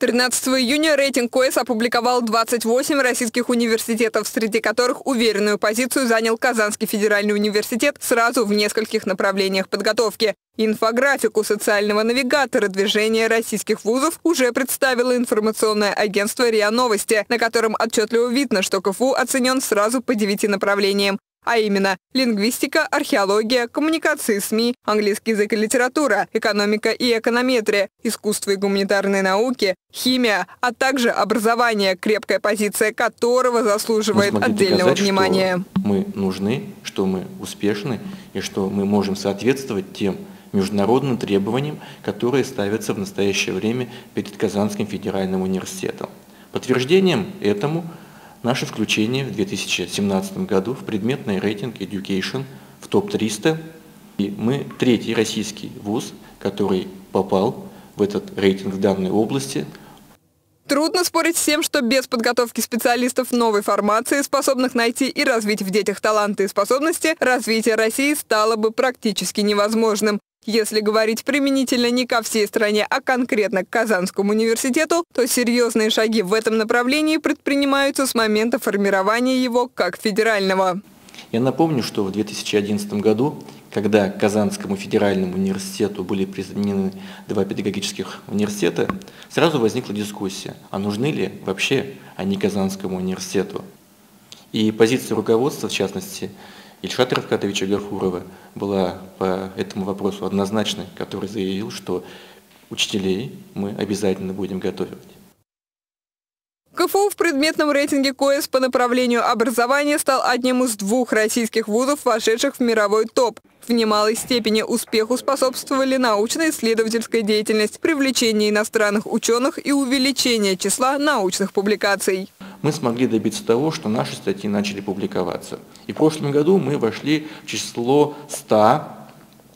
13 июня рейтинг КОЭС опубликовал 28 российских университетов, среди которых уверенную позицию занял Казанский федеральный университет сразу в нескольких направлениях подготовки. Инфографику социального навигатора движения российских вузов уже представило информационное агентство РИА Новости, на котором отчетливо видно, что КФУ оценен сразу по девяти направлениям а именно лингвистика, археология, коммуникации СМИ, английский язык и литература, экономика и эконометрия, искусство и гуманитарные науки, химия, а также образование, крепкая позиция которого заслуживает отдельного доказать, внимания. мы нужны, что мы успешны и что мы можем соответствовать тем международным требованиям, которые ставятся в настоящее время перед Казанским федеральным университетом. Подтверждением этому наше включение в 2017 году в предметный рейтинг Education в топ-300. И мы третий российский вуз, который попал в этот рейтинг в данной области. Трудно спорить с тем, что без подготовки специалистов новой формации, способных найти и развить в детях таланты и способности, развитие России стало бы практически невозможным. Если говорить применительно не ко всей стране, а конкретно к Казанскому университету, то серьезные шаги в этом направлении предпринимаются с момента формирования его как федерального. Я напомню, что в 2011 году, когда к Казанскому федеральному университету были присоединены два педагогических университета, сразу возникла дискуссия, а нужны ли вообще они Казанскому университету. И позиция руководства, в частности, Ильшата Равкатовича Гафурова была по этому вопросу однозначной, который заявил, что учителей мы обязательно будем готовить. КФУ в предметном рейтинге КОЭС по направлению образования стал одним из двух российских вузов, вошедших в мировой топ. В немалой степени успеху способствовали научно-исследовательская деятельность, привлечение иностранных ученых и увеличение числа научных публикаций мы смогли добиться того, что наши статьи начали публиковаться. И в прошлом году мы вошли в число 100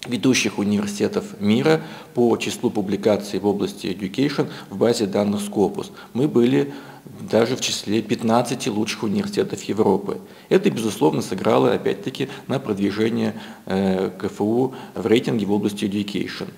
ведущих университетов мира по числу публикаций в области education в базе данных Scopus. Мы были даже в числе 15 лучших университетов Европы. Это, безусловно, сыграло, опять-таки, на продвижение э, КФУ в рейтинге в области education.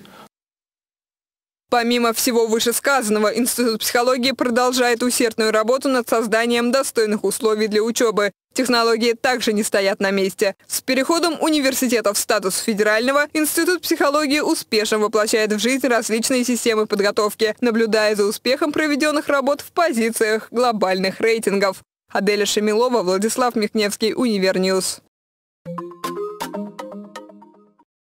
Помимо всего вышесказанного, Институт психологии продолжает усердную работу над созданием достойных условий для учебы. Технологии также не стоят на месте. С переходом университета в статус федерального Институт психологии успешно воплощает в жизнь различные системы подготовки, наблюдая за успехом проведенных работ в позициях глобальных рейтингов. Аделя Шамилова, Владислав Михневский, UniverNews.